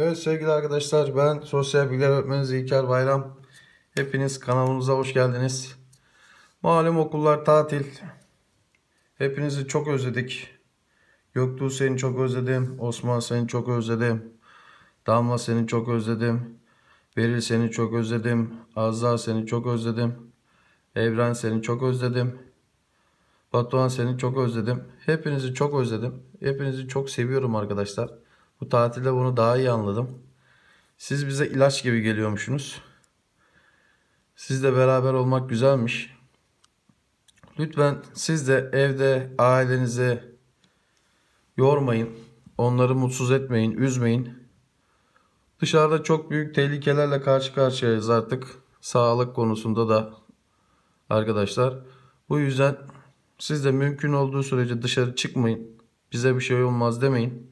Evet sevgili arkadaşlar ben sosyal bilgiler öğretmeni İlker Bayram. Hepiniz kanalımıza hoş geldiniz. Malum okullar tatil. Hepinizi çok özledik. Göktuğ seni çok özledim. Osman seni çok özledim. Damla seni çok özledim. Beril seni çok özledim. Azza seni çok özledim. Evren seni çok özledim. Batuhan seni çok özledim. Hepinizi çok özledim. Hepinizi çok seviyorum arkadaşlar. Bu tatilde bunu daha iyi anladım. Siz bize ilaç gibi geliyormuşsunuz. Sizle beraber olmak güzelmiş. Lütfen siz de evde ailenizi yormayın. Onları mutsuz etmeyin, üzmeyin. Dışarıda çok büyük tehlikelerle karşı karşıyayız artık. Sağlık konusunda da arkadaşlar. Bu yüzden siz de mümkün olduğu sürece dışarı çıkmayın. Bize bir şey olmaz demeyin.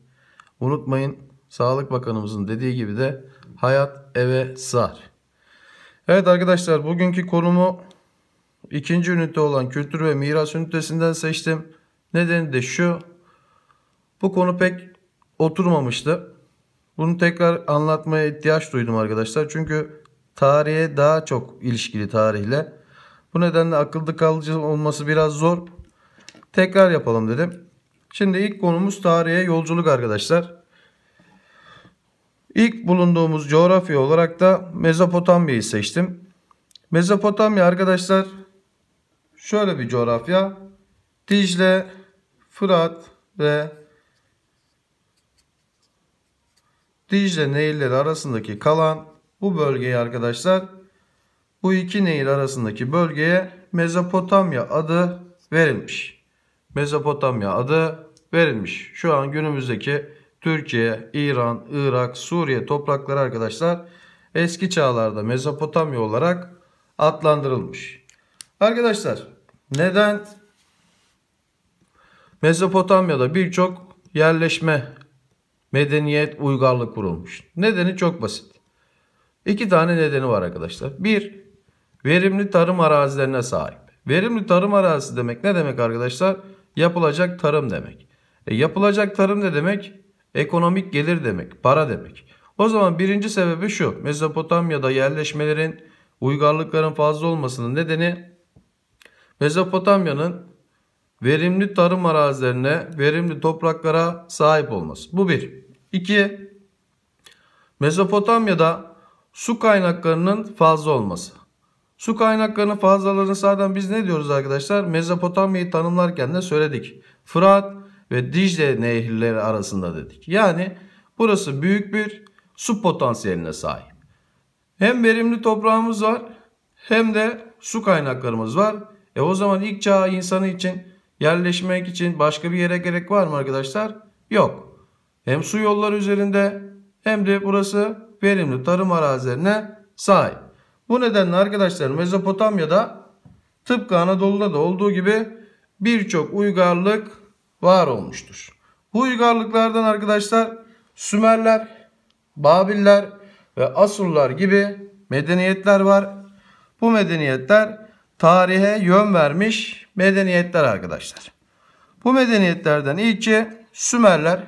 Unutmayın Sağlık Bakanımızın dediği gibi de hayat eve sığar. Evet arkadaşlar bugünkü konumu ikinci ünite olan kültür ve miras ünitesinden seçtim. Nedeni de şu. Bu konu pek oturmamıştı. Bunu tekrar anlatmaya ihtiyaç duydum arkadaşlar. Çünkü tarihe daha çok ilişkili tarihle. Bu nedenle akılda kalıcı olması biraz zor. Tekrar yapalım dedim. Şimdi ilk konumuz tarihe yolculuk arkadaşlar. İlk bulunduğumuz coğrafya olarak da Mezopotamya'yı seçtim. Mezopotamya arkadaşlar şöyle bir coğrafya. Dicle, Fırat ve Dicle nehirleri arasındaki kalan bu bölgeyi arkadaşlar bu iki nehir arasındaki bölgeye Mezopotamya adı verilmiş. Mezopotamya adı verilmiş. Şu an günümüzdeki Türkiye, İran, Irak, Suriye toprakları arkadaşlar eski çağlarda Mezopotamya olarak adlandırılmış. Arkadaşlar neden Mezopotamya'da birçok yerleşme, medeniyet, uygarlık kurulmuş? Nedeni çok basit. İki tane nedeni var arkadaşlar. Bir, verimli tarım arazilerine sahip. Verimli tarım arazisi demek ne demek arkadaşlar? Yapılacak tarım demek. E, yapılacak tarım ne demek? Ekonomik gelir demek, para demek. O zaman birinci sebebi şu. Mezopotamya'da yerleşmelerin, uygarlıkların fazla olmasının nedeni Mezopotamya'nın verimli tarım arazilerine, verimli topraklara sahip olması. Bu bir. İki, Mezopotamya'da su kaynaklarının fazla olması. Su kaynaklarının fazlalığını zaten biz ne diyoruz arkadaşlar? Mezopotamya'yı tanımlarken de söyledik. Fırat ve Dicle nehirleri arasında dedik. Yani burası büyük bir su potansiyeline sahip. Hem verimli toprağımız var hem de su kaynaklarımız var. E o zaman ilk çağ insanı için yerleşmek için başka bir yere gerek var mı arkadaşlar? Yok. Hem su yolları üzerinde hem de burası verimli tarım arazilerine sahip. Bu nedenle arkadaşlar Mezopotamya'da tıpkı Anadolu'da da olduğu gibi birçok uygarlık var olmuştur. Bu uygarlıklardan arkadaşlar Sümerler, Babiller ve Asurlar gibi medeniyetler var. Bu medeniyetler tarihe yön vermiş medeniyetler arkadaşlar. Bu medeniyetlerden ilki Sümerler.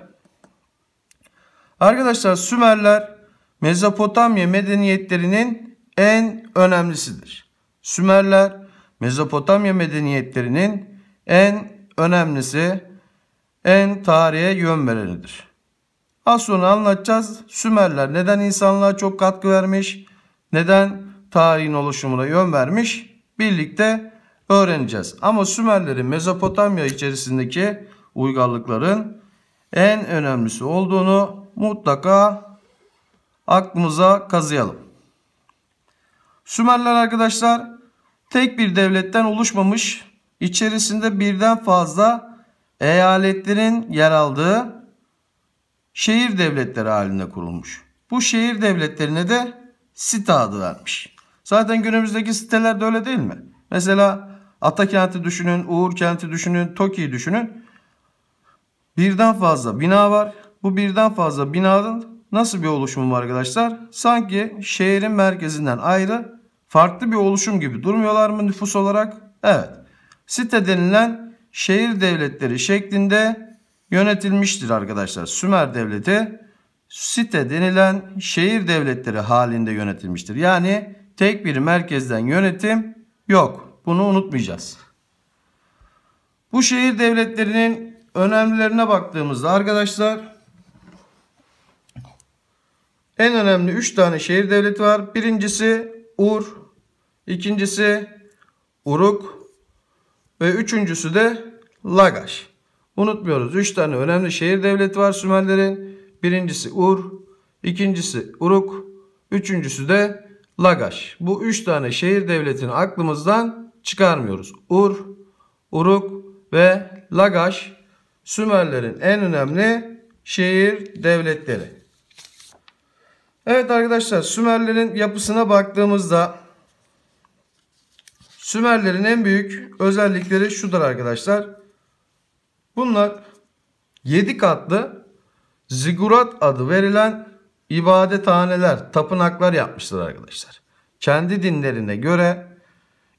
Arkadaşlar Sümerler Mezopotamya medeniyetlerinin en önemlisidir. Sümerler Mezopotamya medeniyetlerinin en önemlisi en tarihe yön verenidir. Az sonra anlatacağız. Sümerler neden insanlığa çok katkı vermiş, neden tarihin oluşumuna yön vermiş birlikte öğreneceğiz. Ama Sümerlerin Mezopotamya içerisindeki uygarlıkların en önemlisi olduğunu mutlaka aklımıza kazıyalım. Sümerler arkadaşlar tek bir devletten oluşmamış, içerisinde birden fazla eyaletlerin yer aldığı şehir devletleri halinde kurulmuş. Bu şehir devletlerine de site adı vermiş. Zaten günümüzdeki siteler de öyle değil mi? Mesela Atakent'i düşünün, Uğur kenti düşünün, Toki'yi düşünün. Birden fazla bina var. Bu birden fazla binanın nasıl bir oluşumu var arkadaşlar? Sanki şehrin merkezinden ayrı farklı bir oluşum gibi durmuyorlar mı nüfus olarak? Evet. Site denilen şehir devletleri şeklinde yönetilmiştir arkadaşlar. Sümer devleti site denilen şehir devletleri halinde yönetilmiştir. Yani tek bir merkezden yönetim yok. Bunu unutmayacağız. Bu şehir devletlerinin önemlilerine baktığımızda arkadaşlar en önemli 3 tane şehir devleti var. Birincisi Ur, ikincisi Uruk ve üçüncüsü de Lagaş. Unutmuyoruz. 3 tane önemli şehir devleti var Sümerlerin. Birincisi Ur, ikincisi Uruk, üçüncüsü de Lagaş. Bu 3 tane şehir devletini aklımızdan çıkarmıyoruz. Ur, Uruk ve Lagaş Sümerlerin en önemli şehir devletleri. Evet arkadaşlar Sümerlerin yapısına baktığımızda Sümerlerin en büyük özellikleri şudur arkadaşlar. Bunlar 7 katlı zigurat adı verilen ibadethaneler, tapınaklar yapmışlar arkadaşlar. Kendi dinlerine göre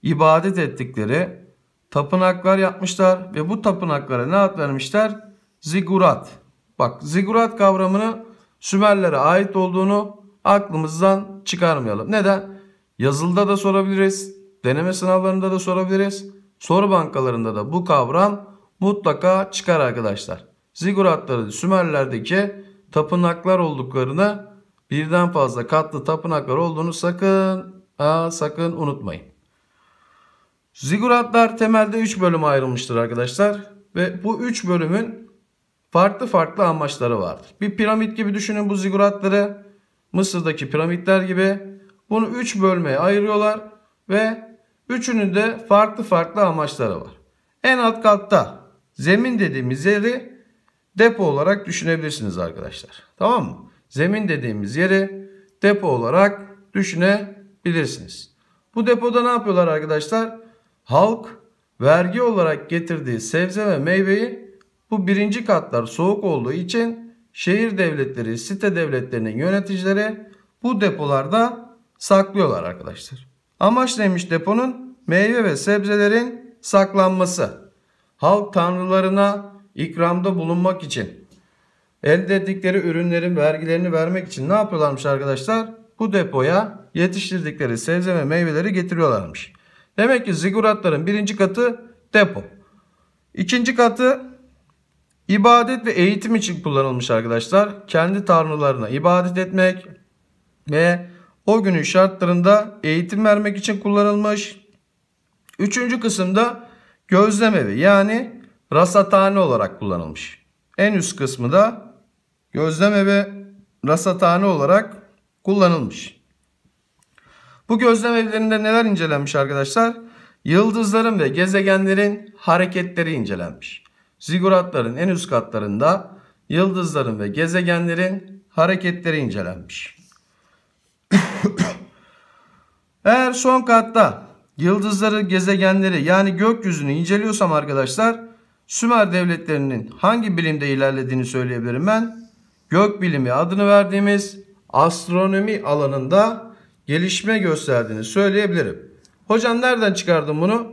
ibadet ettikleri tapınaklar yapmışlar ve bu tapınaklara ne ad vermişler? Zigurat. Bak zigurat kavramını Sümerlere ait olduğunu aklımızdan çıkarmayalım. Neden? Yazılıda da sorabiliriz. Deneme sınavlarında da sorabiliriz. Soru bankalarında da bu kavram mutlaka çıkar arkadaşlar. Ziguratları Sümerlerdeki tapınaklar olduklarını birden fazla katlı tapınaklar olduğunu sakın ha, sakın unutmayın. Ziguratlar temelde 3 bölüme ayrılmıştır arkadaşlar. Ve bu 3 bölümün farklı farklı amaçları vardır. Bir piramit gibi düşünün bu ziguratları. Mısır'daki piramitler gibi. Bunu 3 bölmeye ayırıyorlar ve üçünün de farklı farklı amaçları var. En alt katta zemin dediğimiz yeri depo olarak düşünebilirsiniz arkadaşlar. Tamam mı? Zemin dediğimiz yeri depo olarak düşünebilirsiniz. Bu depoda ne yapıyorlar arkadaşlar? Halk vergi olarak getirdiği sebze ve meyveyi bu birinci katlar soğuk olduğu için şehir devletleri, site devletlerinin yöneticileri bu depolarda saklıyorlar arkadaşlar. Amaç neymiş deponun? Meyve ve sebzelerin saklanması. Halk tanrılarına ikramda bulunmak için elde ettikleri ürünlerin vergilerini vermek için ne yapıyorlarmış arkadaşlar? Bu depoya yetiştirdikleri sebze ve meyveleri getiriyorlarmış. Demek ki ziguratların birinci katı depo. İkinci katı ibadet ve eğitim için kullanılmış arkadaşlar. Kendi tanrılarına ibadet etmek ve o günün şartlarında eğitim vermek için kullanılmış. Üçüncü kısımda gözlem evi yani rasathane olarak kullanılmış. En üst kısmı da gözlem evi rasathane olarak kullanılmış. Bu gözlem evlerinde neler incelenmiş arkadaşlar? Yıldızların ve gezegenlerin hareketleri incelenmiş. Ziguratların en üst katlarında yıldızların ve gezegenlerin hareketleri incelenmiş. Eğer son katta yıldızları, gezegenleri yani gökyüzünü inceliyorsam arkadaşlar Sümer devletlerinin hangi bilimde ilerlediğini söyleyebilirim ben. Gök bilimi adını verdiğimiz astronomi alanında gelişme gösterdiğini söyleyebilirim. Hocam nereden çıkardın bunu?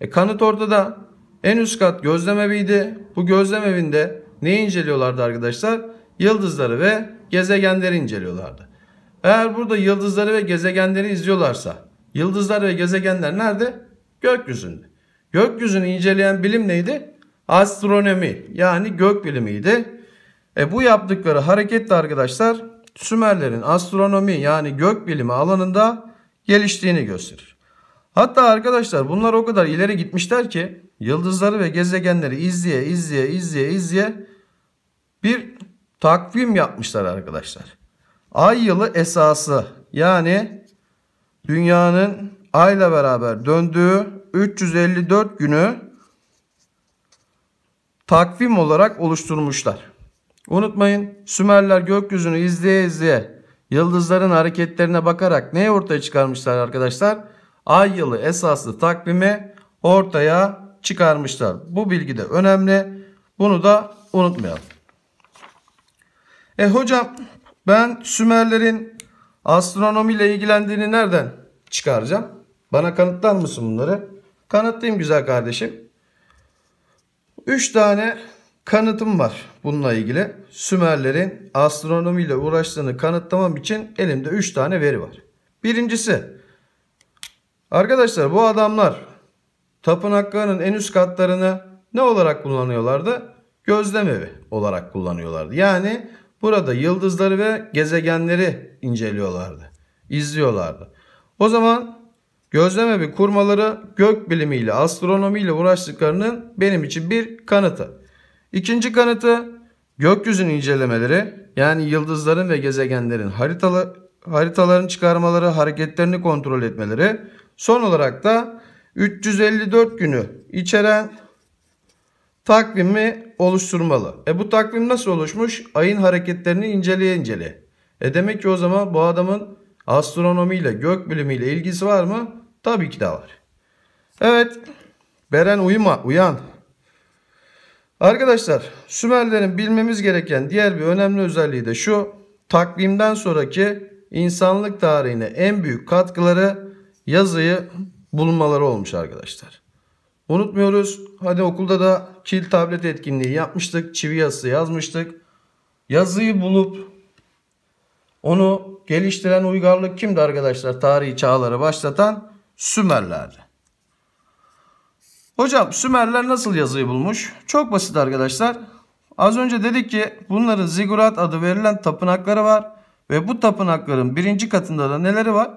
E, kanıt ortada. En üst kat gözlem eviydi. Bu gözlem evinde ne inceliyorlardı arkadaşlar? Yıldızları ve gezegenleri inceliyorlardı. Eğer burada yıldızları ve gezegenleri izliyorlarsa yıldızlar ve gezegenler nerede? Gökyüzünde. Gökyüzünü inceleyen bilim neydi? Astronomi yani gök bilimiydi. E bu yaptıkları hareketle arkadaşlar Sümerlerin astronomi yani gök bilimi alanında geliştiğini gösterir. Hatta arkadaşlar bunlar o kadar ileri gitmişler ki yıldızları ve gezegenleri izleye izleye izleye izleye bir takvim yapmışlar arkadaşlar. Ay yılı esası yani dünyanın ayla beraber döndüğü 354 günü takvim olarak oluşturmuşlar. Unutmayın Sümerler gökyüzünü izleye izleye yıldızların hareketlerine bakarak neyi ortaya çıkarmışlar arkadaşlar? Ay yılı esaslı takvimi ortaya çıkarmışlar. Bu bilgi de önemli. Bunu da unutmayalım. E hocam ben Sümerlerin astronomiyle ilgilendiğini nereden çıkaracağım? Bana kanıtlar mısın bunları? Kanıtlayayım güzel kardeşim. 3 tane kanıtım var bununla ilgili. Sümerlerin astronomiyle uğraştığını kanıtlamam için elimde 3 tane veri var. Birincisi arkadaşlar bu adamlar tapınaklarının en üst katlarını ne olarak kullanıyorlardı? Gözlem evi olarak kullanıyorlardı. Yani burada yıldızları ve gezegenleri inceliyorlardı. izliyorlardı. O zaman gözlem evi kurmaları gök bilimiyle, astronomiyle uğraştıklarının benim için bir kanıtı. İkinci kanıtı gökyüzünün incelemeleri yani yıldızların ve gezegenlerin haritalı, haritaların çıkarmaları, hareketlerini kontrol etmeleri. Son olarak da 354 günü içeren takvimi oluşturmalı. E bu takvim nasıl oluşmuş? Ayın hareketlerini inceleye inceleye. E demek ki o zaman bu adamın astronomiyle, gök bilimiyle ilgisi var mı? Tabii ki de var. Evet. Beren uyuma, uyan. Arkadaşlar Sümerlerin bilmemiz gereken diğer bir önemli özelliği de şu. Takvimden sonraki insanlık tarihine en büyük katkıları yazıyı bulunmaları olmuş arkadaşlar. Unutmuyoruz. Hadi okulda da kil tablet etkinliği yapmıştık. Çivi yazısı yazmıştık. Yazıyı bulup onu geliştiren uygarlık kimdi arkadaşlar? Tarihi çağları başlatan Sümerlerdi. Hocam Sümerler nasıl yazıyı bulmuş? Çok basit arkadaşlar. Az önce dedik ki bunların zigurat adı verilen tapınakları var. Ve bu tapınakların birinci katında da neleri var?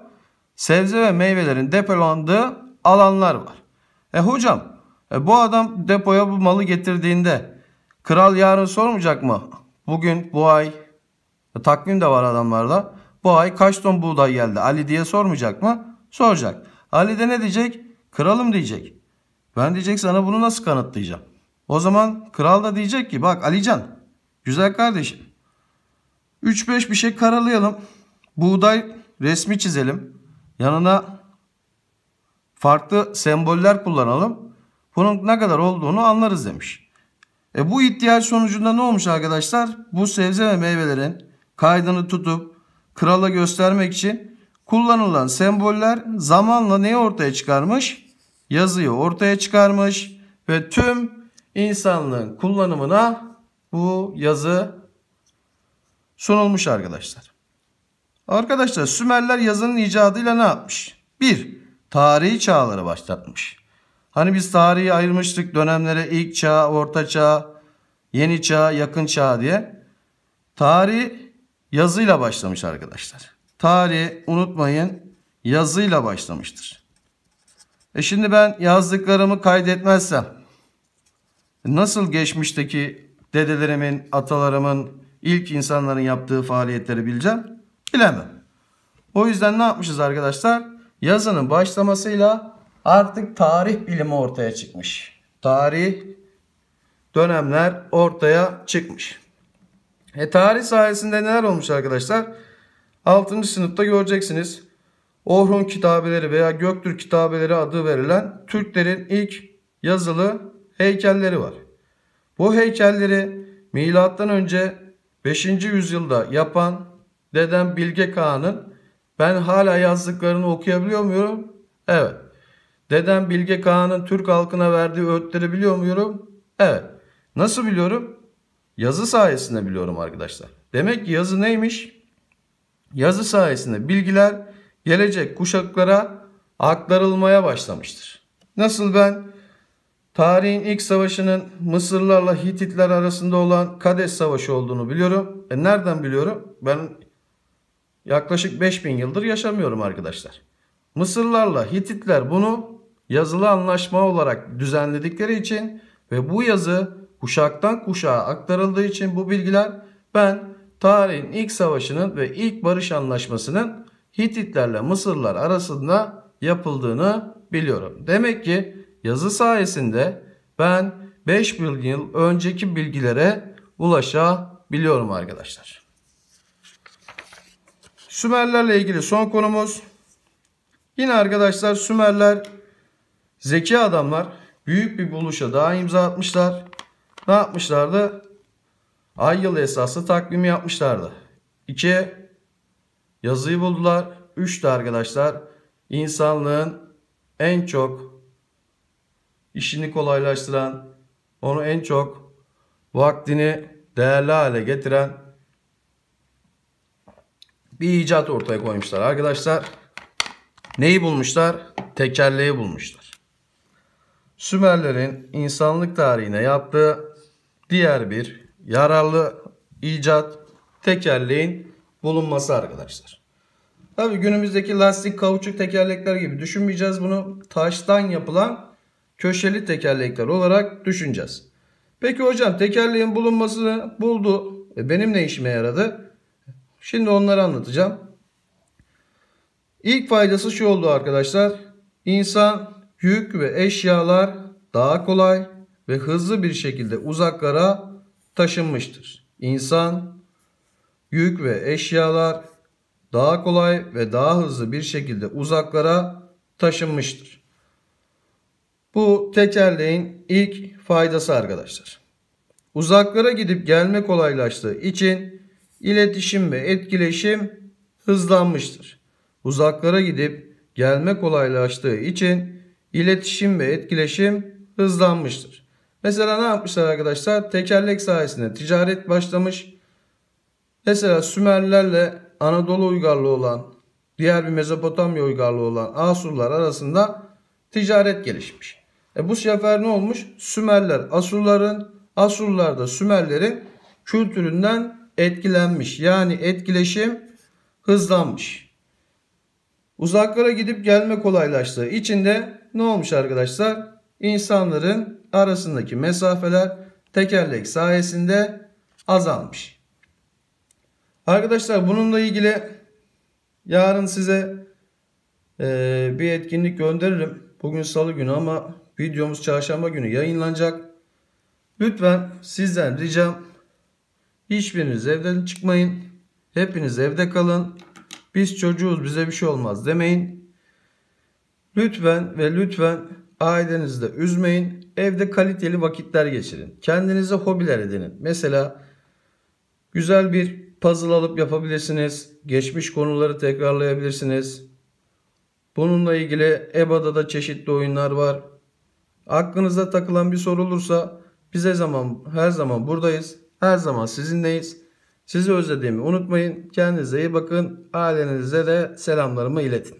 Sebze ve meyvelerin depolandığı alanlar var. E hocam e bu adam depoya bu malı getirdiğinde kral yarın sormayacak mı? Bugün bu ay e, takvim de var adamlarda. Bu ay kaç ton buğday geldi Ali diye sormayacak mı? Soracak. Ali de ne diyecek? Kralım diyecek. Ben diyecek sana bunu nasıl kanıtlayacağım? O zaman kral da diyecek ki bak Alican güzel kardeşim 3-5 bir şey karalayalım. Buğday resmi çizelim. Yanına farklı semboller kullanalım. Bunun ne kadar olduğunu anlarız demiş. E bu ihtiyaç sonucunda ne olmuş arkadaşlar? Bu sebze ve meyvelerin kaydını tutup krala göstermek için kullanılan semboller zamanla neyi ortaya çıkarmış? Yazıyı ortaya çıkarmış ve tüm insanlığın kullanımına bu yazı sunulmuş arkadaşlar. Arkadaşlar Sümerler yazının icadıyla ne yapmış? 1. Tarihi çağları başlatmış. Hani biz tarihi ayırmıştık dönemlere ilk çağ, orta çağ, yeni çağ, yakın çağ diye. Tarih yazıyla başlamış arkadaşlar. Tarih unutmayın yazıyla başlamıştır. E şimdi ben yazdıklarımı kaydetmezsem nasıl geçmişteki dedelerimin, atalarımın, ilk insanların yaptığı faaliyetleri bileceğim? Bilemem. O yüzden ne yapmışız arkadaşlar? Yazının başlamasıyla artık tarih bilimi ortaya çıkmış. Tarih dönemler ortaya çıkmış. E tarih sayesinde neler olmuş arkadaşlar? 6. sınıfta göreceksiniz. Orhun kitabeleri veya Göktürk kitabeleri adı verilen Türklerin ilk yazılı heykelleri var. Bu heykelleri milattan önce 5. yüzyılda yapan dedem Bilge Kağan'ın ben hala yazdıklarını okuyabiliyor muyum? Evet. Dedem Bilge Kağan'ın Türk halkına verdiği öğütleri biliyor muyum? Evet. Nasıl biliyorum? Yazı sayesinde biliyorum arkadaşlar. Demek ki yazı neymiş? Yazı sayesinde bilgiler gelecek kuşaklara aktarılmaya başlamıştır. Nasıl ben tarihin ilk savaşının Mısırlarla Hititler arasında olan Kades Savaşı olduğunu biliyorum. E nereden biliyorum? Ben yaklaşık 5000 yıldır yaşamıyorum arkadaşlar. Mısırlarla Hititler bunu yazılı anlaşma olarak düzenledikleri için ve bu yazı kuşaktan kuşağa aktarıldığı için bu bilgiler ben tarihin ilk savaşının ve ilk barış anlaşmasının Hititlerle Mısırlar arasında yapıldığını biliyorum. Demek ki yazı sayesinde ben 5000 yıl önceki bilgilere ulaşabiliyorum arkadaşlar. Sümerlerle ilgili son konumuz. Yine arkadaşlar Sümerler zeki adamlar büyük bir buluşa daha imza atmışlar. Ne yapmışlardı? Ay yıl esaslı takvimi yapmışlardı. 2. Yazıyı buldular. 3 de arkadaşlar insanlığın en çok işini kolaylaştıran, onu en çok vaktini değerli hale getiren bir icat ortaya koymuşlar arkadaşlar. Neyi bulmuşlar? Tekerleği bulmuşlar. Sümerlerin insanlık tarihine yaptığı diğer bir yararlı icat tekerleğin bulunması arkadaşlar. Tabi günümüzdeki lastik kauçuk tekerlekler gibi düşünmeyeceğiz bunu. Taştan yapılan köşeli tekerlekler olarak düşüneceğiz. Peki hocam tekerleğin bulunmasını buldu. E benim ne işime yaradı? Şimdi onları anlatacağım. İlk faydası şu oldu arkadaşlar. İnsan yük ve eşyalar daha kolay ve hızlı bir şekilde uzaklara taşınmıştır. İnsan yük ve eşyalar daha kolay ve daha hızlı bir şekilde uzaklara taşınmıştır. Bu tekerleğin ilk faydası arkadaşlar. Uzaklara gidip gelme kolaylaştığı için iletişim ve etkileşim hızlanmıştır. Uzaklara gidip gelme kolaylaştığı için iletişim ve etkileşim hızlanmıştır. Mesela ne yapmışlar arkadaşlar? Tekerlek sayesinde ticaret başlamış. Mesela Sümerlerle Anadolu uygarlığı olan, diğer bir Mezopotamya uygarlığı olan Asurlar arasında ticaret gelişmiş. E bu sefer ne olmuş? Sümerler Asurların, Asurlar da Sümerlerin kültüründen etkilenmiş. Yani etkileşim hızlanmış. Uzaklara gidip gelme kolaylaştığı için de ne olmuş arkadaşlar? İnsanların arasındaki mesafeler tekerlek sayesinde azalmış. Arkadaşlar bununla ilgili yarın size e, bir etkinlik gönderirim. Bugün salı günü ama videomuz çarşamba günü yayınlanacak. Lütfen sizden ricam hiçbiriniz evden çıkmayın. Hepiniz evde kalın. Biz çocuğuz bize bir şey olmaz demeyin. Lütfen ve lütfen ailenizde üzmeyin. Evde kaliteli vakitler geçirin. Kendinize hobiler edinin. Mesela güzel bir puzzle alıp yapabilirsiniz. Geçmiş konuları tekrarlayabilirsiniz. Bununla ilgili EBA'da da çeşitli oyunlar var. Aklınıza takılan bir soru olursa bize zaman her zaman buradayız. Her zaman sizinleyiz. Sizi özlediğimi unutmayın. Kendinize iyi bakın. Ailenize de selamlarımı iletin.